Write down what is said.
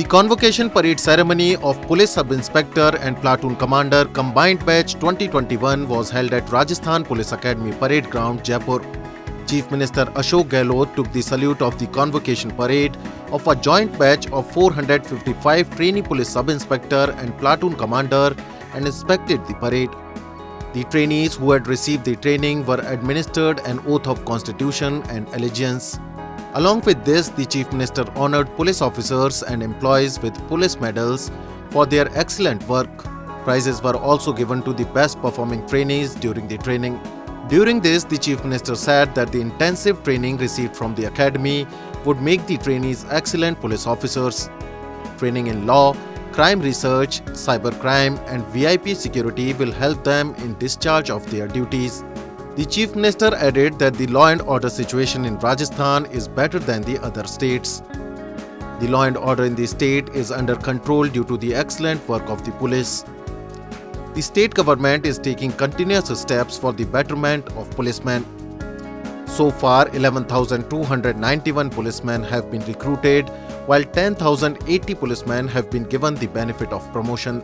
The convocation parade ceremony of Police Sub Inspector and Platoon Commander Combined Batch 2021 was held at Rajasthan Police Academy Parade Ground, Jaipur. Chief Minister Ashok Gehlot took the salute of the convocation parade of a joint batch of 455 trainee police sub-inspector and platoon commander and inspected the parade. The trainees who had received the training were administered an oath of constitution and allegiance. Along with this, the Chief Minister honored police officers and employees with police medals for their excellent work. Prizes were also given to the best performing trainees during the training. During this, the Chief Minister said that the intensive training received from the Academy would make the trainees excellent police officers. Training in law, crime research, cybercrime, and VIP security will help them in discharge of their duties. The Chief Minister added that the law and order situation in Rajasthan is better than the other states. The law and order in the state is under control due to the excellent work of the police. The state government is taking continuous steps for the betterment of policemen. So far, 11,291 policemen have been recruited, while 10,080 policemen have been given the benefit of promotion.